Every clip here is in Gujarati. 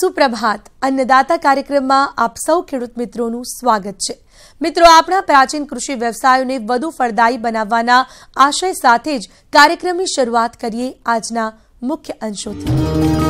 સુપ્રભાત, અન્નદાતા કાર્યક્રમમાં આપ સૌ ખેડૂત મિત્રોનું સ્વાગત છે. મિત્રો, આપણા પ્રાચીન કૃષિ વ્યવસાયોને વધુ ફળદાયી બનાવવાના આશય સાથે જ કાર્યક્રમની શરૂઆત કરીએ આજના મુખ્ય અંશોથી.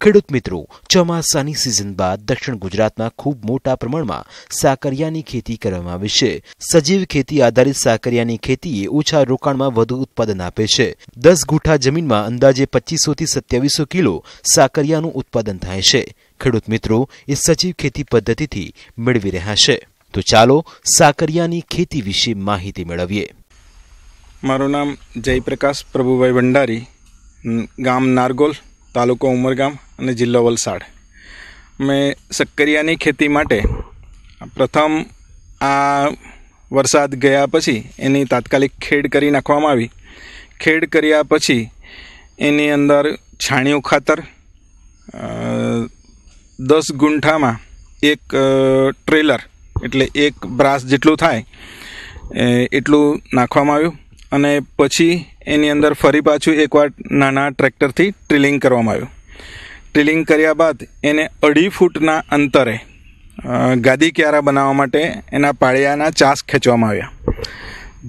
ખેડૂત મિત્રો, ચોમાસાની સિઝન બાદ દક્ષિણ ગુજરાતમાં ખૂબ મોટા પ્રમાણમાં સાકરિયાની ખેતી કરવામાં આવે છે. સજીવ ખેતી આધારિત સાકરિયાની ખેતી એ ઓછા રોકાણમાં વધુ ઉત્પાદન આપે છે. દસ ગુઠા જમીનમાં અંદાજે પચીસો થી સત્યાવીસો કિલો સાકરિયાનું ઉત્પાદન થાય છે. ખેડૂત મિત્રો, એ સજીવ ખેતી પદ્ધતિથી મેળવી રહ્યા છે. તો ચાલો સાકરિયાની ખેતી વિશે માહિતી મેળવીએ. મારું નામ જયપ્રકાશ પ્રભુભાઈ ભંડારી, ગામ નારગોલ. તાલુકો ઉમરગામ અને જિલ્લો વલસાડ. મેં શક્કરિયાની ખેતી માટે પ્રથમ આ વરસાદ ગયા પછી એની તાત્કાલિક ખેડ કરી નાખવામાં આવી. ખેડ કર્યા પછી એની અંદર છાણિયું ખાતર દસ ગુંઠામાં એક ટ્રેલર એટલે એક બ્રાસ જેટલું થાય એટલું નાખવામાં આવ્યું. અને પછી એની અંદર ફરી પાછું એકવાર નાના ટ્રેક્ટરથી ટ્રિલિંગ કરવામાં આવ્યું. ટ્રિલિંગ કર્યા બાદ એને અઢી ફૂટના અંતરે ગાદી ક્યારા બનાવવા માટે એના પાળિયાના ચાસ ખેંચવામાં આવ્યા.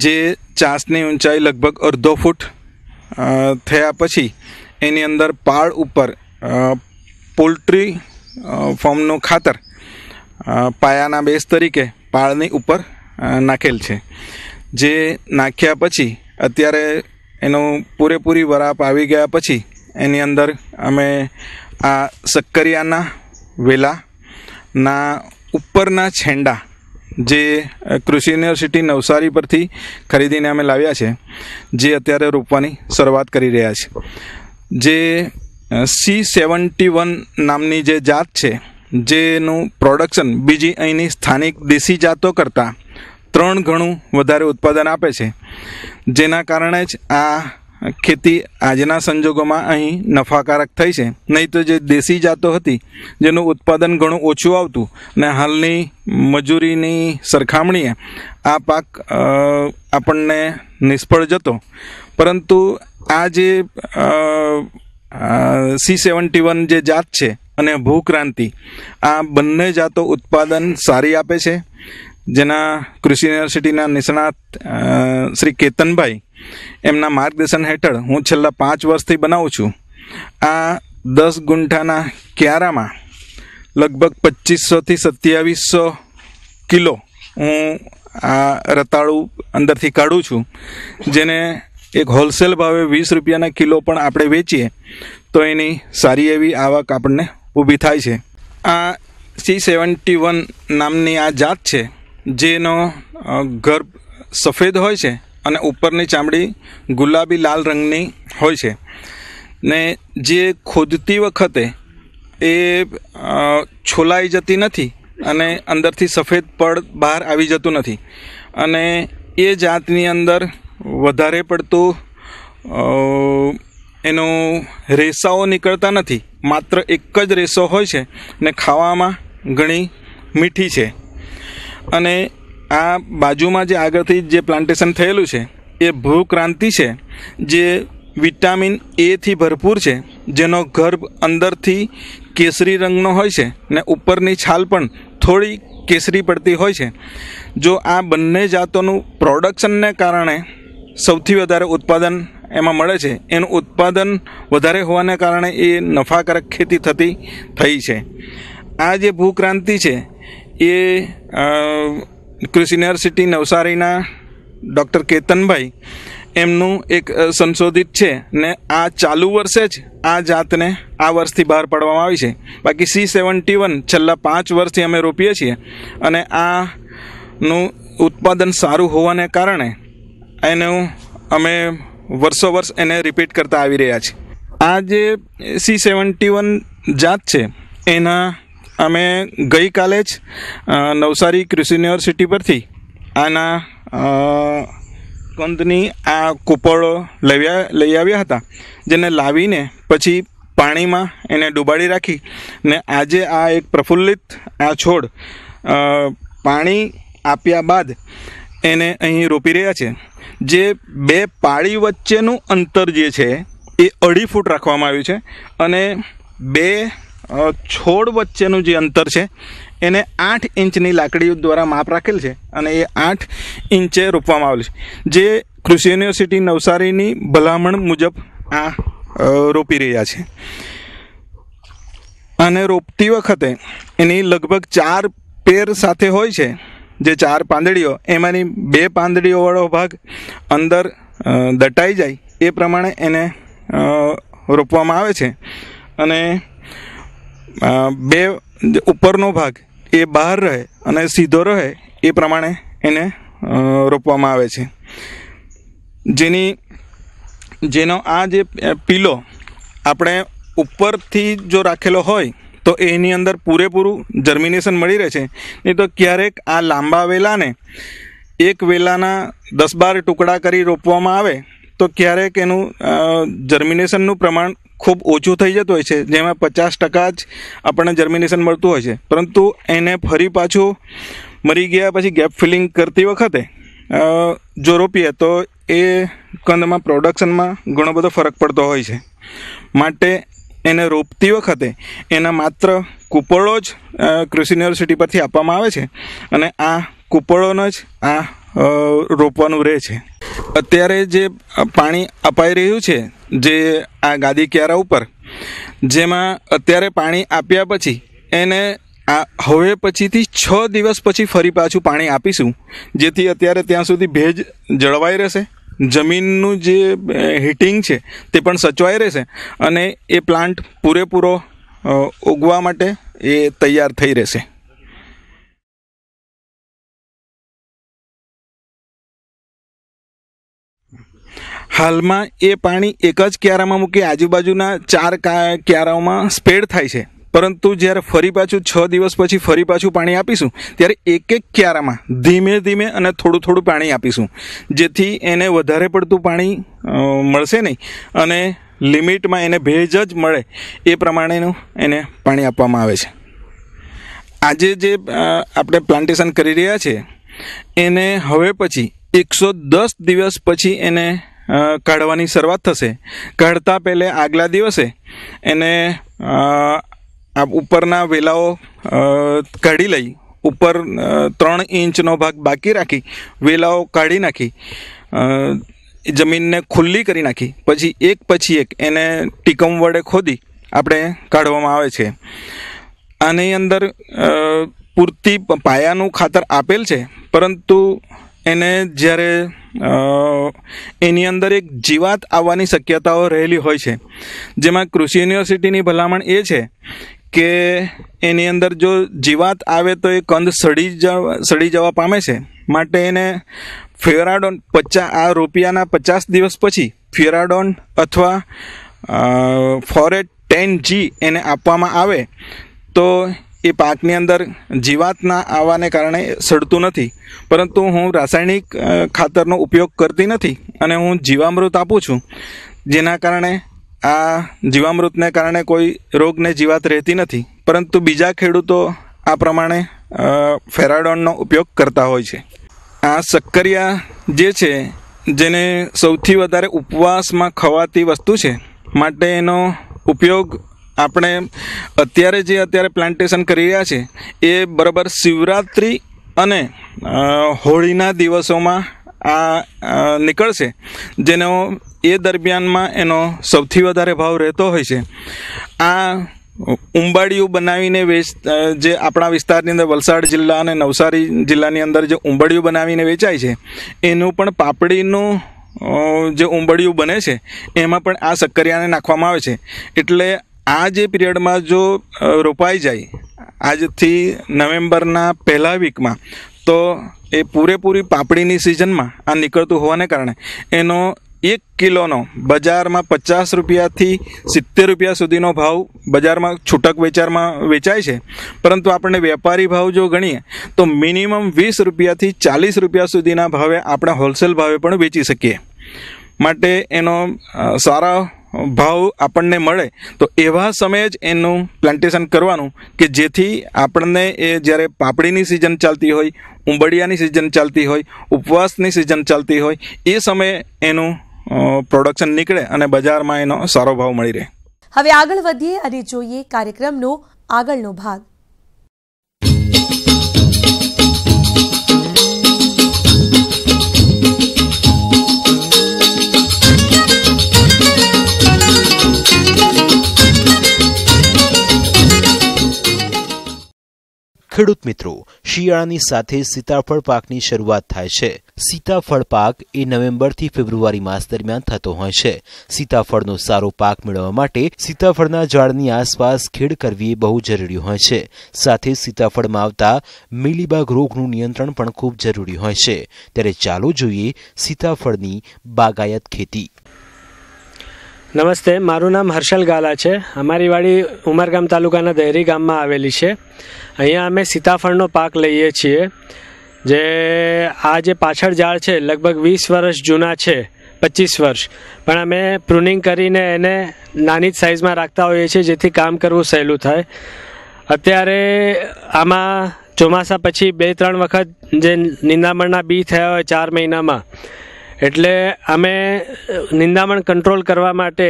જે ચાસની ઊંચાઈ લગભગ અડધો ફૂટ થયા પછી એની અંદર પાળ ઉપર પોલ્ટ્રી ફોર્મનું ખાતર પાયાના બેઝ તરીકે પાળની ઉપર નાખેલ છે. જે નાખ્યા પછી અત્યારે એનું પૂરેપૂરી વરાપ આવી ગયા પછી એની અંદર અમે આ શક્કરિયાના વેલાના ઉપરના છેંડા જે કૃષિ યુનિવર્સિટી નવસારી પરથી ખરીદીને અમે લાવ્યા છે, જે અત્યારે રોપવાની શરૂઆત કરી રહ્યા છે. જે સી સેવન્ટી વન નામની જે જાત છે, જેનું પ્રોડક્શન બીજી અહીંની સ્થાનિક દેશી જાતો કરતાં ત્રણ ગણું વધારે ઉત્પાદન આપે છે. જેના કારણે જ આ ખેતી આજના સંજોગોમાં અહીં નફાકારક થઈ છે. નહીં તો જે દેશી જાતો હતી, જેનું ઉત્પાદન ઘણું ઓછું આવતું ને હાલની મજૂરીની સરખામણીએ આ પાક આપણને નિષ્ફળ જતો. પરંતુ આ જે સી સેવન્ટી વન જે જાત છે અને ભૂક્રાંતિ, આ બંને જાતો ઉત્પાદન સારી આપે છે. જેના કૃષિ યુનિવર્સિટીના નિષ્ણાત શ્રી કેતનભાઈ, એમના માર્ગદર્શન હેઠળ હું છેલ્લા પાંચ વર્ષથી બનાવું છું. આ દસ ગુંઠાના ક્યારામાં લગભગ પચીસોથી સત્યાવીસો કિલો હું આ રતાળું અંદરથી કાઢું છું. જેને એક હોલસેલ ભાવે વીસ રૂપિયાના કિલો પણ આપણે વેચીએ, તો એની સારી એવી આવક આપણને ઊભી થાય છે. આ સી સેવન્ટી વન નામની આ જાત છે. જેનો ગર્ભ સફેદ હોય છે અને ઉપરની ચામડી ગુલાબી લાલ રંગની હોય છે. ને જે ખોદતી વખતે એ છોલાઈ જતી નથી અને અંદરથી સફેદ પડ બહાર આવી જતું નથી. અને એ જાતની અંદર વધારે પડતું એનો રેસાઓ નીકળતા નથી. માત્ર એક જ રેસો હોય છે ને ખાવામાં ઘણી મીઠી છે. અને આ બાજુમાં જે આગળથી જે પ્લાન્ટેશન થયેલું છે, એ ભૂક્રાંતિ છે, જે વિટામિન એથી ભરપૂર છે, જેનો ગર્ભ અંદરથી કેસરી રંગનો હોય છે ને ઉપરની છાલ પણ થોડી કેસરી પડતી હોય છે. જો આ બંને જાતોનું પ્રોડક્શનને કારણે સૌથી વધારે ઉત્પાદન એમાં મળે છે, એનું ઉત્પાદન વધારે હોવાને કારણે એ નફાકારક ખેતી થતી થઈ છે. આ જે ભૂક્રાંતિ છે એ કૃષિ યુનિવર્સિટી નવસારીના ડૉક્ટર કેતનભાઈ એમનું એક સંશોધિત છે ને આ ચાલુ વર્ષે જ આ જાતને આ વર્ષથી બહાર પાડવામાં આવી છે. બાકી સી સેવન્ટી વન છેલ્લા પાંચ વર્ષથી અમે રોપીએ છીએ અને આનું ઉત્પાદન સારું હોવાને કારણે એનું અમે વર્ષો વર્ષ એને રિપીટ કરતા આવી રહ્યા છીએ. આ જે સી સેવન્ટી વન જાત છે, એના અમે ગઈકાલે જ નવસારી કૃષિ યુનિવર્સિટી પરથી આના કંદની આ કૂપળો લઈ લઈ આવ્યા હતા, જેને લાવીને પછી પાણીમાં એને ડુબાડી રાખી ને આજે આ એક પ્રફુલ્લિત આ છોડ પાણી આપ્યા બાદ એને અહીં રોપી રહ્યા છે. જે બે પાળી વચ્ચેનું અંતર જે છે, એ અઢી ફૂટ રાખવામાં આવ્યું છે અને બે છોડ વચ્ચેનું જે અંતર છે, એને આઠ ઇંચની લાકડીઓ દ્વારા માપ રાખેલ છે અને એ આઠ ઇંચે રોપવામાં આવેલ છે. જે કૃષિ યુનિવર્સિટી નવસારીની ભલામણ મુજબ આ રોપી રહ્યા છે. અને રોપતી વખતે એની લગભગ ચાર પેર સાથે હોય છે, જે ચાર પાંદડીઓ, એમાંની બે પાંદડીઓવાળો ભાગ અંદર દટાઈ જાય, એ પ્રમાણે એને રોપવામાં આવે છે. અને બે ઉપરનો ભાગ એ બહાર રહે અને સીધો રહે એ પ્રમાણે એને રોપવામાં આવે છે. જેની, જેનો આ જે પીલો આપણે ઉપરથી જો રાખેલો હોય તો એની અંદર પૂરેપૂરું જર્મિનેશન મળી રહે છે. નહીં તો ક્યારેક આ લાંબા વેલાને એક વેલાના દસ બાર ટુકડા કરી રોપવામાં આવે તો ક્યારેક એનું જર્મિનેશનનું પ્રમાણ ખૂબ ઓછું થઈ જતું હોય છે, જેમાં પચાસ ટકા જ આપણને જર્મિનેશન મળતું હોય છે. પરંતુ એને ફરી પાછું મરી ગયા પછી ગેપ ફિલિંગ કરતી વખતે જો રોપીએ તો એ કંદમાં પ્રોડક્શનમાં ઘણો બધો ફરક પડતો હોય છે. માટે એને રોપતી વખતે એના માત્ર કૂપળો જ કૃષિ યુનિવર્સિટી પરથી આપવામાં આવે છે અને આ કૂપળોનો જ આ રોપવાનું રહે છે. અત્યારે જે પાણી અપાઈ રહ્યું છે, જે આ ગાદી ક્યારા ઉપર, જેમાં અત્યારે પાણી આપ્યા પછી એને આ હવે પછીથી છ દિવસ પછી ફરી પાછું પાણી આપીશું, જેથી અત્યારે ત્યાં સુધી ભેજ જળવાઈ રહેશે, જમીનનું જે હીટિંગ છે તે પણ સચવાઈ રહેશે અને એ પ્લાન્ટ પૂરેપૂરો ઉગવા માટે એ તૈયાર થઈ રહેશે. હાલમાં એ પાણી એક જ ક્યારામાં મૂકી આજુબાજુના ચાર ક્યારાઓમાં સ્પ્રેડ થાય છે. પરંતુ જ્યારે ફરી પાછું છ દિવસ પછી ફરી પાછું પાણી આપીશું, ત્યારે એક એક ક્યારામાં ધીમે ધીમે અને થોડું થોડું પાણી આપીશું. જેથી એને વધારે પડતું પાણી મળશે નહીં અને લિમિટમાં એને ભેજ જ મળે એ પ્રમાણેનું એને પાણી આપવામાં આવે છે. આજે જે આપણે પ્લાન્ટેશન કરી રહ્યા છે, એને હવે પછી એકસો દસ દિવસ પછી એને કાઢવાની શરૂઆત થશે. કાઢતા પહેલે આગલા દિવસે એને આ ઉપરના વેલાઓ કાઢી લઈ, ઉપર ત્રણ ઇંચનો ભાગ બાકી રાખી, વેલાઓ કાઢી નાખી જમીનને ખુલ્લી કરી નાખી. પછી એક પછી એક એને ટીકમ વડે ખોદી આપણે કાઢવામાં આવે છે. આની અંદર પૂરતી પાયાનું ખાતર આપેલ છે, પરંતુ એને જ્યારે એની અંદર એક જીવાત આવવાની શક્યતાઓ રહેલી હોય છે. જેમાં કૃષિ યુનિવર્સિટીની ભલામણ એ છે કે એની અંદર જો જીવાત આવે તો એ કંદ સડી જવા સડી જવા પામે છે. માટે એને ફેરાડોન પચાસ આ રૂપિયાના પચાસ દિવસ પછી ફેરાડોન અથવા ફોરેટ ટેન જી એને આપવામાં આવે તો એ પાકની અંદર જીવાતના આવવાને કારણે સડતું નથી. પરંતુ હું રાસાયણિક ખાતરનો ઉપયોગ કરતી નથી અને હું જીવામૃત આપું છું. જેના કારણે આ જીવામૃતને કારણે કોઈ રોગને જીવાત રહેતી નથી. પરંતુ બીજા ખેડૂતો આ પ્રમાણે ફેરાડોનનો ઉપયોગ કરતા હોય છે. આ શક્કરિયા જે છે, જેને સૌથી વધારે ઉપવાસમાં ખવાતી વસ્તુ છે, માટે એનો ઉપયોગ આપણે અત્યારે જે અત્યારે પ્લાન્ટેશન કરી રહ્યા છે, એ બરાબર શિવરાત્રિ અને હોળીના દિવસોમાં આ નીકળશે, જેનો એ દરમિયાનમાં એનો સૌથી વધારે ભાવ રહેતો હોય છે. આ ઉંબાડિયું બનાવીને વેચ જે આપણા વિસ્તારની અંદર વલસાડ જિલ્લા અને નવસારી જિલ્લાની અંદર જે ઉંબાડિયું બનાવીને વેચાય છે, એનું પણ પાપડીનું જે ઉંબડિયું બને છે, એમાં પણ આ શક્કરિયાને નાખવામાં આવે છે. એટલે આ જે પિરિયડમાં જો રોપાઈ જાય, આજથી નવેમ્બરના પહેલા વીકમાં તો એ પૂરેપૂરી પાપડીની સિઝનમાં આ નીકળતું હોવાને કારણે એનો એક કિલોનો બજારમાં પચાસ રૂપિયાથી સિત્તેર રૂપિયા સુધીનો ભાવ બજારમાં છૂટક વેચારમાં વેચાય છે. પરંતુ આપણે વેપારી ભાવ જો ગણીએ, તો મિનિમમ વીસ રૂપિયાથી ચાલીસ રૂપિયા સુધીના ભાવે આપણે હોલસેલ ભાવે પણ વેચી શકીએ. માટે એનો સારા ભાવ આપણને મળે, તો એવા સમયે જ એનું પ્લાન્ટેશન કરવાનું કે જેથી આપણને એ જ્યારે પાપડીની સિઝન ચાલતી હોય, ઉંબડિયાની સિઝન ચાલતી હોય, ઉપવાસની સિઝન ચાલતી હોય, એ સમયે એનું પ્રોડક્શન નીકળે અને બજારમાં એનો સારો ભાવ મળી રહે. હવે આગળ વધીએ અને જોઈએ કાર્યક્રમનો આગળનો ભાગ. ખેડૂત મિત્રો, શિયાળાની સાથે સીતાફળ પાકની શરૂઆત થાય છે. સીતાફળ પાક એ નવેમ્બરથી ફેબ્રુઆરી માસ દરમિયાન થતો હોય છે. સીતાફળનો સારો પાક મેળવવા માટે સીતાફળના ઝાડની આસપાસ ખેડ કરવી એ બહુ જરૂરી હોય છે. સાથે સીતાફળમાં આવતા મિલીબાગ રોગનું નિયંત્રણ પણ ખૂબ જરૂરી હોય છે. ત્યારે ચાલો જોઈએ સીતાફળની બાગાયત ખેતી. નમસ્તે, મારું નામ હર્ષલ ગાલા છે. અમારી વાડી ઉમરગામ તાલુકાના દહેરી ગામમાં આવેલી છે. અહીંયા અમે સીતાફળનો પાક લઈએ છીએ, જે આ જે પાછળ ઝાડ છે, લગભગ વીસ વર્ષ જૂના છે, પચીસ વર્ષ. પણ અમે પ્રુનિંગ કરીને એને નાની જ સાઇઝમાં રાખતા હોઈએ છીએ, જેથી કામ કરવું સહેલું થાય. અત્યારે આમાં ચોમાસા પછી બે ત્રણ વખત જે નિંદામણના બી થયા હોય, ચાર મહિનામાં એટલે અમે નિંદામણ કંટ્રોલ કરવા માટે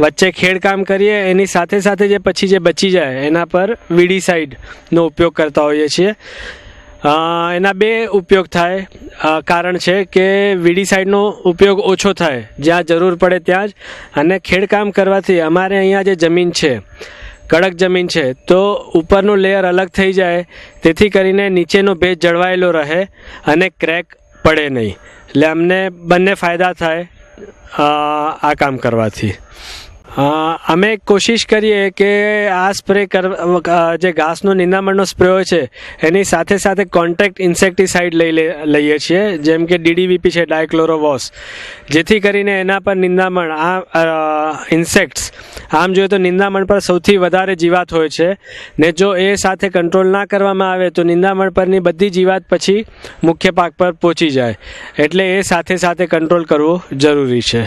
વચ્ચે ખેડકામ કરીએ. એની સાથે સાથે જે પછી જે બચી જાય, એના પર વીડીસાઇડનો ઉપયોગ કરતા હોઈએ છીએ. એના બે ઉપયોગ થાય. કારણ છે કે વીડીસાઇડનો ઉપયોગ ઓછો થાય. જ્યાં જરૂર પડે ત્યાં જ. અને ખેડકામ કરવાથી અમારે અહીંયા જે જમીન છે, કડક જમીન છે, તો ઉપરનું લેયર અલગ થઈ જાય. તેથી કરીને નીચેનો ભેજ જળવાયેલો રહે અને ક્રેક પડે નહીં. એટલે અમને બંને ફાયદા થાય આ કામ કરવાથી. અમે કોશિશ કરીએ કે આ સ્પ્રે જે ઘાસનો નિંદામણનો સ્પ્રે હોય છે, એની સાથે સાથે કોન્ટેક્ટ ઇન્સેક્ટિસાઇડ લઈ લઈએ છીએ, જેમ કે ડીડીવીપી છે, ડાયક્લોરોવોસ. જેથી કરીને એના પર નિંદામણ, આ ઇન્સેક્ટ્સ આમ જોઈએ તો નિંદામણ પર સૌથી વધારે જીવાત હોય છે. ને જો એ સાથે કંટ્રોલ ના કરવામાં આવે તો નિંદામણ પરની બધી જીવાત પછી મુખ્ય પાક પર પહોંચી જાય. એટલે એ સાથે સાથે કંટ્રોલ કરવો જરૂરી છે.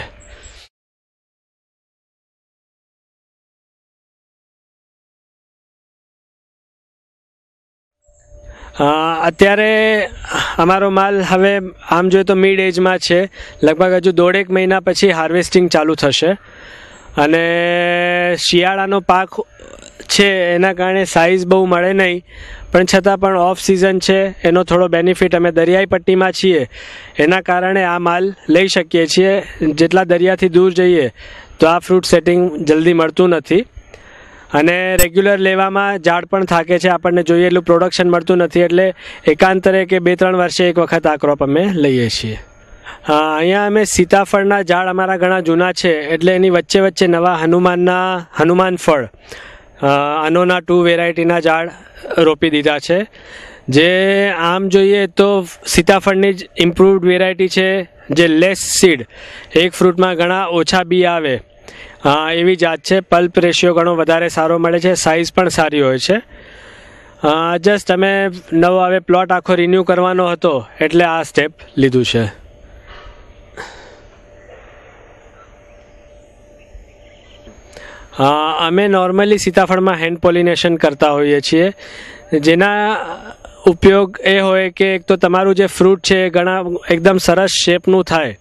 અત્યારે અમારો માલ હવે આમ જોઈએ તો મિડ એજમાં છે. લગભગ હજુ દોઢેક મહિના પછી હાર્વેસ્ટિંગ ચાલુ થશે. અને શિયાળાનો પાક છે, એના કારણે સાઇઝ બહુ મળે નહીં. પણ છતાં પણ ઓફ સિઝન છે, એનો થોડો બેનિફિટ અમે દરિયાઈ પટ્ટીમાં છીએ. એના કારણે આ માલ લઈ શકીએ છીએ. જેટલા દરિયાથી દૂર જઈએ, તો આ ફ્રૂટ સેટિંગ જલ્દી મળતું નથી. અને રેગ્યુલર લેવામાં ઝાડ પણ થાકે છે, આપણને જોઈએ એટલું પ્રોડક્શન મળતું નથી, એટલે એકાંતરે કે બે ત્રણ વર્ષે એક વખત આ ક્રોપ અમે લઈએ છીએ. અહીંયા અમે સીતાફળના ઝાડ અમારા ઘણા જૂના છે. એટલે એની વચ્ચે વચ્ચે નવા હનુમાનના, હનુમાન ફળ અનોના ટુ વેરાયટીના ઝાડ રોપી દીધા છે. જે આમ જોઈએ તો સીતાફળની જ ઇમ્પ્રુવડ વેરાયટી છે, જે લેસ સીડ એક ફ્રૂટમાં ઘણા ઓછા બી આવે. એવી જાત છે. પલ્પ રેશિયો ઘણો વધારે સારો મળે છે. સાઇઝ પણ સારી હોય છે. જસ્ટ અમે નવો હવે પ્લોટ આખો રિન્યૂ કરવાનો હતો, એટલે આ સ્ટેપ લીધું છે. અમે નોર્મલી સીતાફળમાં હેન્ડ પોલિનેશન કરતા હોઈએ છીએ. જેના ઉપયોગ એ હોય કે એક તો તમારું જે ફ્રૂટ છે એ ઘણા, એકદમ સરસ શેપનું થાય.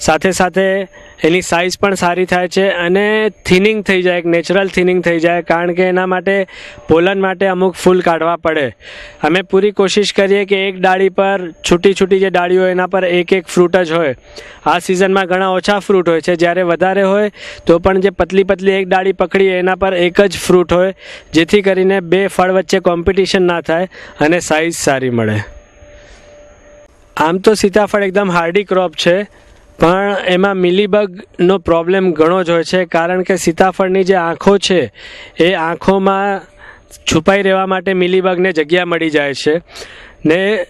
સાથે સાથે એની સાઇઝ પણ સારી થાય છે અને થિનિંગ થઈ જાય, એક નેચરલ થિનિંગ થઈ જાય, કારણ કે એના માટે પોલન માટે અમુક ફૂલ કાઢવા પડે. અમે પૂરી કોશિશ કરીએ કે એક ડાળી પર છૂટી છૂટી જે ડાળીઓ એના પર એક એક ફ્રૂટ જ હોય. આ સિઝનમાં ઘણા ઓછા ફ્રૂટ હોય છે. જ્યારે વધારે હોય, તો પણ જે પતલી પતલી એક ડાળી પકડીએ, એના પર એક જ ફ્રૂટ હોય, જેથી કરીને બે ફળ વચ્ચે કોમ્પિટિશન ના થાય અને સાઇઝ સારી મળે. આમ તો સીતાફળ એકદમ હાર્ડી ક્રોપ છે. પણ એમાં મિલીબગનો પ્રોબ્લેમ ઘણો જ હોય છે, કારણ કે સીતાફળની જે આંખો છે, એ આંખોમાં છુપાઈ રહેવા માટે મિલીબગને જગ્યા મળી જાય છે. ને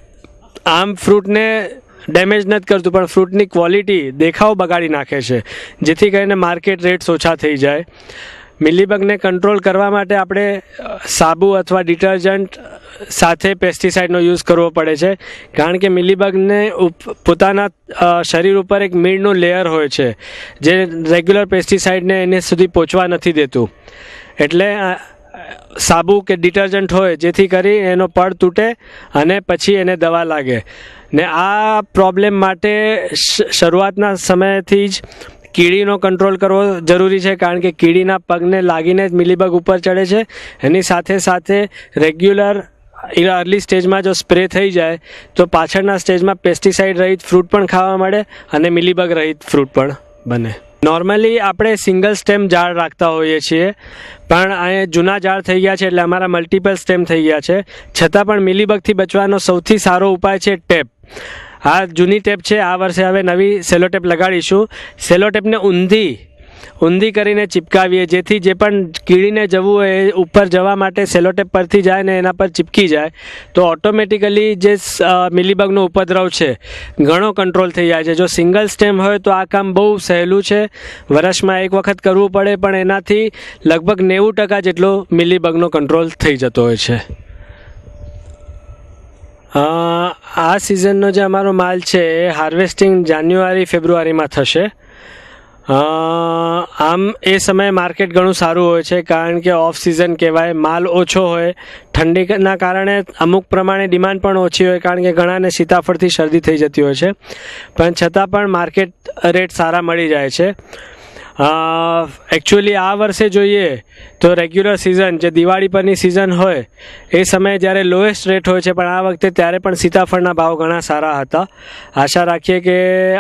આમ ફ્રૂટને ડેમેજ નથી કરતું, પણ ફ્રૂટની ક્વોલિટી દેખાવ બગાડી નાખે છે, જેથી કરીને માર્કેટ રેટ્સ ઓછા થઈ જાય. મિલીબગને કંટ્રોલ કરવા માટે આપણે સાબુ અથવા ડિટર્જન્ટ સાથે પેસ્ટિસાઇડનો યુઝ કરવો પડે છે. કારણ કે મિલીબગને પોતાના શરીર ઉપર એક મીણનું લેયર હોય છે, જે રેગ્યુલર પેસ્ટિસાઇડને એને સુધી પહોંચવા નથી દેતું. એટલે સાબુ કે ડિટર્જન્ટ હોય, જેથી કરી એનો પડ તૂટે અને પછી એને દવા લાગે. ને આ પ્રોબ્લેમ માટે શરૂઆતના સમયથી જ કીડીનો કંટ્રોલ કરવો જરૂરી છે કારણ કે કીડીના પગને લાગીને જ મિલીબગ ઉપર ચડે છે. એની સાથે સાથે રેગ્યુલર અર્લી સ્ટેજમાં જો સ્પ્રે થઈ જાય, તો પાછળના સ્ટેજમાં પેસ્ટિસાઇડ રહિત ફ્રૂટ પણ ખાવા મળે અને મિલીબગ રહિત ફ્રૂટ પણ બને. નોર્મલી આપણે સિંગલ સ્ટેમ ઝાડ રાખતા હોઈએ છીએ, પણ અહીંયા જૂના ઝાડ થઈ ગયા છે એટલે અમારા મલ્ટિપલ સ્ટેમ થઈ ગયા છે. છતાં પણ મિલીબગથી બચવાનો સૌથી સારો ઉપાય છે ટેપ આ જૂની ટેપ છે, આ વર્ષે હવે નવી સેલો ટેપ લગાડીશું. સેલો ટેપને ઊંધી ઊંધી કરીને ચિપકાવીએ, જેથી જે પણ કીડીને જવું હોય એ ઉપર જવા માટે સેલોટેપ પરથી જાય ને એના પર ચિપકી જાય. તો ઓટોમેટિકલી જે મિલીબગનો ઉપદ્રવ છે, ઘણો કંટ્રોલ થઈ જાય છે. જો સિંગલ સ્ટેમ હોય તો આ કામ બહુ સહેલું છે. વર્ષમાં એક વખત કરવું પડે, પણ એનાથી લગભગ નેવું ટકા જેટલો મિલીબગનો કંટ્રોલ થઈ જતો હોય છે. આ સિઝનનો જે અમારો માલ છે એ હાર્વેસ્ટિંગ જાન્યુઆરી, ફેબ્રુઆરીમાં થશે. આમ એ સમયે માર્કેટ ઘણું સારું હોય છે, કારણ કે ઓફ સિઝન કહેવાય, માલ ઓછો હોય, ઠંડીના કારણે અમુક પ્રમાણે ડિમાન્ડ પણ ઓછી હોય, કારણ કે ઘણાને સીતાફળથી શરદી થઈ જતી હોય છે. પણ છતાં પણ માર્કેટ રેટ સારા મળી જાય છે. એકચ્યુઅલી આ વર્ષે જોઈએ તો રેગ્યુલર સિઝન જે દિવાળી પરની સિઝન હોય, એ સમયે જ્યારે લોએસ્ટ રેટ હોય છે, પણ આ વખતે ત્યારે પણ સીતાફળના ભાવ ઘણા સારા હતા. આશા રાખીએ કે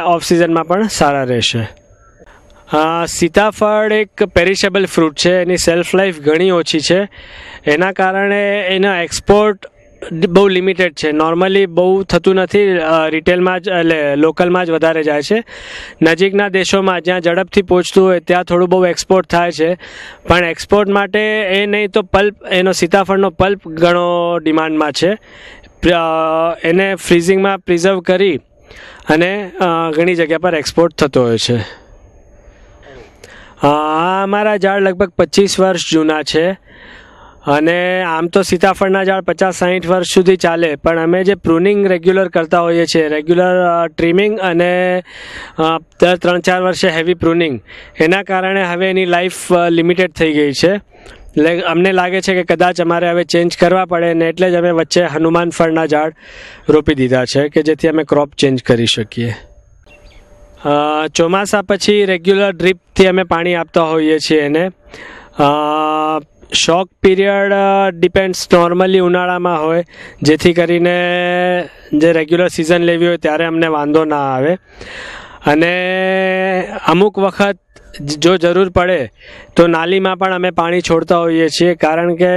ઓફ સિઝનમાં પણ સારા રહેશે. સીતાફળ એક પેરિશેબલ ફ્રૂટ છે, એની સેલ્ફ લાઈફ ઘણી ઓછી છે. એના કારણે એના એક્સપોર્ટ બહુ લિમિટેડ છે. નોર્મલી બહુ થતું નથી રિટેલમાં જ, એટલે લોકલમાં જ વધારે જાય છે. નજીકના દેશોમાં જ્યાં ઝડપથી પહોંચતું હોય, ત્યાં થોડું બહુ એક્સપોર્ટ થાય છે. પણ એક્સપોર્ટ માટે એ નહીં તો પલ્પ એનો સીતાફળનો પલ્પ ઘણો ડિમાન્ડમાં છે. એને ફ્રીઝિંગમાં પ્રિઝર્વ કરી અને ઘણી જગ્યા પર એક્સપોર્ટ થતો હોય છે. આ અમારા ઝાડ લગભગ પચીસ વર્ષ જૂના છે. અને આમ તો સીતાફળના ઝાડ પચાસ સાહીઠ વર્ષ સુધી ચાલે, પણ અમે જે પ્રુનિંગ રેગ્યુલર કરતા હોઈએ છીએ રેગ્યુલર ટ્રીમિંગ અને દર ત્રણ ચાર વર્ષે હેવી પ્રુનિંગ એના કારણે હવે એની લાઈફ લિમિટેડ થઈ ગઈ છે. એટલે અમને લાગે છે કે કદાચ અમારે હવે ચેન્જ કરવા પડે ને એટલે જ અમે વચ્ચે હનુમાન ફળના ઝાડ રોપી દીધા છે, કે જેથી અમે ક્રોપ ચેન્જ કરી શકીએ. ચોમાસા પછી રેગ્યુલર ડ્રીપથી અમે પાણી આપતા હોઈએ છીએ એને. શોક પીરિયડ ડિપેન્ડ્સ નોર્મલી ઉનાળામાં હોય. જેથી કરીને જે રેગ્યુલર સિઝન લેવી હોય ત્યારે અમને વાંધો ના આવે. અને અમુક વખત જો જરૂર પડે તો નાલીમાં પણ અમે પાણી છોડતા હોઈએ છીએ, કારણ કે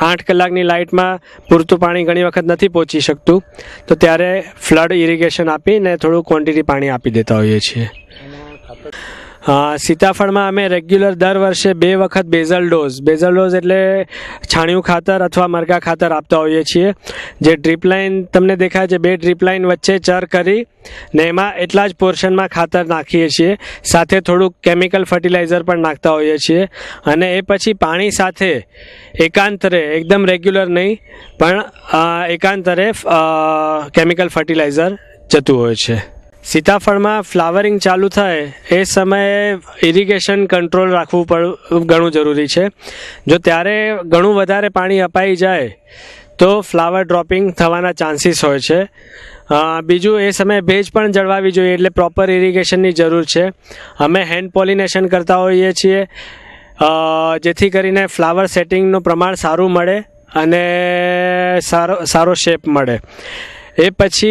આઠ કલાકની લાઇટમાં પૂરતું પાણી ઘણી વખત નથી પહોંચી શકતું. તો ત્યારે ફ્લડ ઇરિગેશન આપીને થોડું ક્વોન્ટિટી પાણી આપી દેતા હોઈએ છીએ. સીતાફળમાં અમે રેગ્યુલર દર વર્ષે બે વખત બેઝલ ડોઝ બેઝલ ડોઝ એટલે છાણિયું ખાતર અથવા મરઘા ખાતર આપતા હોઈએ છીએ. જે ડ્રીપ લાઇન તમને દેખાય છે, બે ડ્રીપ લાઇન વચ્ચે ચર કરી ને એમાં એટલા જ પોર્શનમાં ખાતર નાખીએ છીએ. સાથે થોડુંક કેમિકલ ફર્ટિલાઇઝર પણ નાખતા હોઈએ છીએ. અને એ પછી પાણી સાથે એકાંતરે, એકદમ રેગ્યુલર નહીં, પણ એકાંતરે કેમિકલ ફર્ટિલાઇઝર જતું હોય છે. સીતાફળમાં ફ્લાવરિંગ ચાલુ થાય, એ સમયે ઇરિગેશન કંટ્રોલ રાખવું પડ, ઘણું જરૂરી છે. જો ત્યારે ઘણું વધારે પાણી અપાઈ જાય, તો ફ્લાવર ડ્રોપિંગ થવાના ચાન્સીસ હોય છે. બીજું એ સમયે ભેજ પણ જળવાવી જોઈએ, એટલે પ્રોપર ઇરિગેશનની જરૂર છે. અમે હેન્ડ પોલિનેશન કરતા હોઈએ છીએ. જેથી કરીને ફ્લાવર સેટિંગનું પ્રમાણ સારું મળે અને સારો સારો શેપ મળે. એ પછી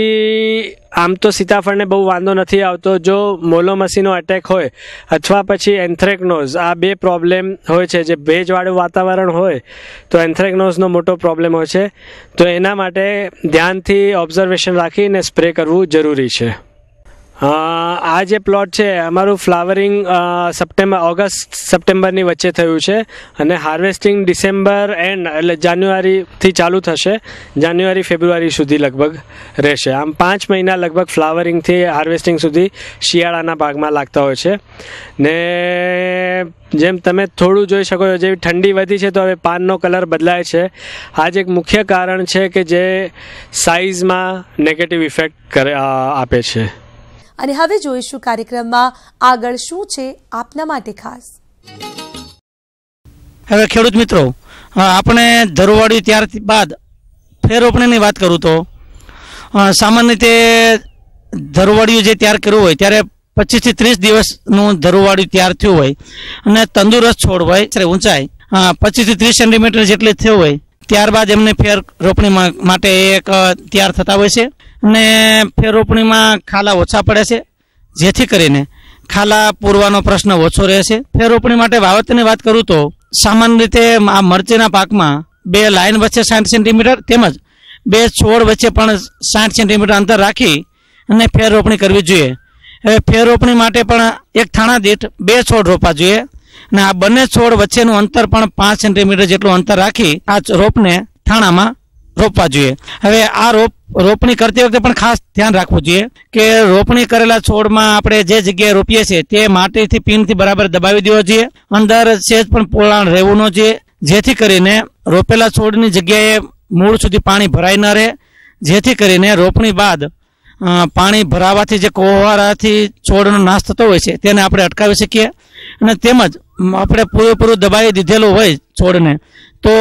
આમ તો સીતાફળને બહુ વાંધો નથી આવતો. જો મોલોમસીનો અટેક હોય અથવા પછી એન્થ્રેકનોઝ આ બે પ્રોબ્લેમ હોય છે. જે ભેજવાળું વાતાવરણ હોય તો એન્થ્રેકનોઝનો મોટો પ્રોબ્લેમ હોય છે. તો એના માટે ધ્યાનથી ઓબ્ઝર્વેશન રાખીને સ્પ્રે કરવું જરૂરી છે. આ જે પ્લોટ છે, અમારું ફ્લાવરિંગ સપ્ટેમ્બર, ઓગસ્ટ, સપ્ટેમ્બરની વચ્ચે થયું છે અને હાર્વેસ્ટિંગ ડિસેમ્બર એન્ડ, એટલે જાન્યુઆરીથી ચાલુ થશે. જાન્યુઆરી, ફેબ્રુઆરી સુધી લગભગ રહેશે. આમ પાંચ મહિના લગભગ ફ્લાવરિંગથી હાર્વેસ્ટિંગ સુધી શિયાળાના ભાગમાં લાગતા હોય છે. ને જેમ તમે થોડું જોઈ શકો છો, જેવી ઠંડી વધી છે, તો હવે પાનનો કલર બદલાય છે. આ જ એક મુખ્ય કારણ છે કે જે સાઇઝમાં નેગેટિવ ઇફેક્ટ કરે આપે છે. અને હવે જોઈશું કાર્યક્રમમાં આગળ શું છે આપના માટે ખાસ. હવે ખેડૂત મિત્રો આપણે ધરોવાડી ત્યાર બાદ ફેર રોપણીની વાત કરું તો સામાન્ય રીતે ધરોવાડિયું જે તૈયાર કર્યું હોય, ત્યારે પચીસથી ત્રીસ દિવસનું ધરોવાડિયું તૈયાર થયું હોય અને તંદુરસ્ત છોડ હોય ત્યારે ઊંચાઈ પચીસથી ત્રીસ સેન્ટીમીટર જેટલી થયું હોય, ત્યારબાદ એમને ફેર રોપણી માટે એક તૈયાર થતા હોય છે. અને ફેર રોપણીમાં ખાલા ઓછા પડે છે. જેથી કરીને ખાલા પૂરવાનો પ્રશ્ન ઓછો રહે છે. ફેર રોપણી માટે વાવેતરની વાત કરું તો સામાન્ય રીતે આ મરચીના પાકમાં બે લાઈન વચ્ચે સાઠ સેન્ટીમીટર તેમજ બે છોડ વચ્ચે પણ સાઠ સેન્ટીમીટર અંતર રાખી અને ફેર રોપણી કરવી જોઈએ. હવે ફેર રોપણી માટે પણ એક થાણા દીઠ બે છોડ રોપવા જોઈએ અને આ બંને છોડ વચ્ચેનું અંતર પણ પાંચ સેન્ટીમીટર જેટલું અંતર રાખી આ રોપને થાણામાં રોપવા જોઈએ. હવે આ રોપ, રોપણી કરતી વખતે પણ ખાસ ધ્યાન રાખવું જોઈએ કે રોપણી કરેલા છોડમાં આપણે જે જગ્યાએ રોપીએ છીએ તે માટીથી પીનથી બરાબર દબાવી દેવો જોઈએ. અંદર સેજ પણ પોલાણ રહેવું ન જોઈએ. જેથી કરીને રોપેલા છોડની જગ્યાએ મૂળ સુધી પાણી ભરાઈ ન રહે. જેથી કરીને રોપણી બાદ પાણી ભરાવાથી જે કોહવારાથી છોડનો નાશ થતો હોય છે તેને આપણે અટકાવી શકીએ. અને તેમજ આપણે પૂરેપૂરું દબાવી દીધેલું હોય છોડને. તો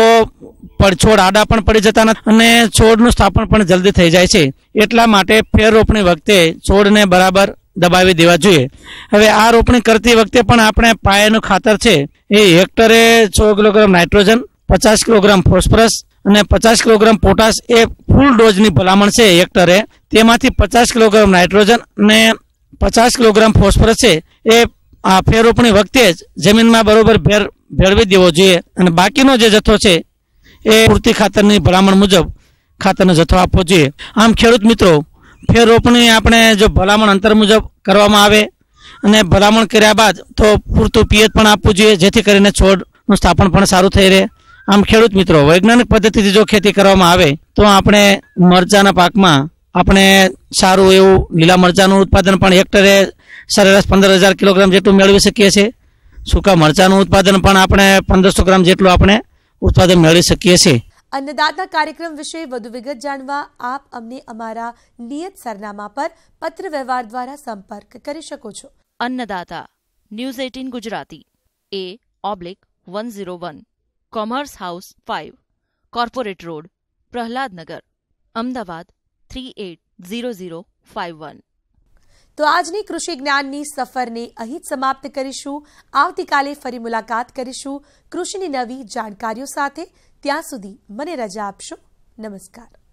પણ છોડ આડા પણ પડી જતા નથી અને છોડનું સ્થાપન પણ જલ્દી થઈ જાય છે. એટલા માટે ફેર રોપણી વખતે છોડને બરાબર દબાવી દેવા જોઈએ. હવે આ રોપણી કરતી વખતે પણ આપણે પાયાનું ખાતર છે એ હેક્ટરે સો કિલોગ્રામ નાઇટ્રોજન, પચાસ કિલોગ્રામ ફોસ્ફરસ અને પચાસ કિલોગ્રામ પોટાશ એ ફૂલ ડોઝની ભલામણ છે હેક્ટરે. તેમાંથી પચાસ કિલોગ્રામ નાઇટ્રોજન અને પચાસ કિલોગ્રામ ફોસ્ફરસ છે એ આ ફેર રોપણી વખતે જ જમીનમાં બરોબર ભેર ભેળવી દેવો જોઈએ. અને બાકીનો જે જથ્થો છે, એ પૂરતી ખાતરની ભલામણ મુજબ ખાતરનો જથ્થો આપવો જોઈએ. આમ ખેડૂત મિત્રો, ફેર રોપણી આપણે જો ભલામણ અંતર મુજબ કરવામાં આવે અને ભલામણ કર્યા બાદ તો પૂરતું પિયત પણ આપવું જોઈએ, જેથી કરીને છોડનું સ્થાપન પણ સારું થઈ રહે. આમ ખેડૂત મિત્રો, વૈજ્ઞાનિક પદ્ધતિથી જો ખેતી કરવામાં આવે, તો આપણે મરચાના પાકમાં આપણે સારું એવું લીલા મરચાનું ઉત્પાદન પણ હેક્ટરે સરેરાશ પંદર હજાર કિલોગ્રામ જેટલું મેળવી શકીએ છીએ. સૂકા મરચાનું ઉત્પાદન પણ આપણે પંદરસો ગ્રામ જેટલું આપણે ઉત્પાદન મેળવી શકીએ છીએ. અન્નદાતા કાર્યક્રમ વિશે વધુ વિગત જાણવા આપ અમને અમારા નિયત સરનામા પર પત્ર વ્યવહાર દ્વારા સંપર્ક કરી શકો છો. Annadata news eighteen Gujarati A oblique one zero one commerce house five corporate road Prahladnagar Ahmedabad three eight zero zero five one. તો આજની કૃષિ જ્ઞાનની સફરને અહીં જ સમાપ્ત કરીશું. આવતીકાલે ફરી મુલાકાત કરીશું. કૃષિની નવી જાણકારીઓ સાથે ત્યાં સુધી મને રજા આપશો. નમસ્કાર.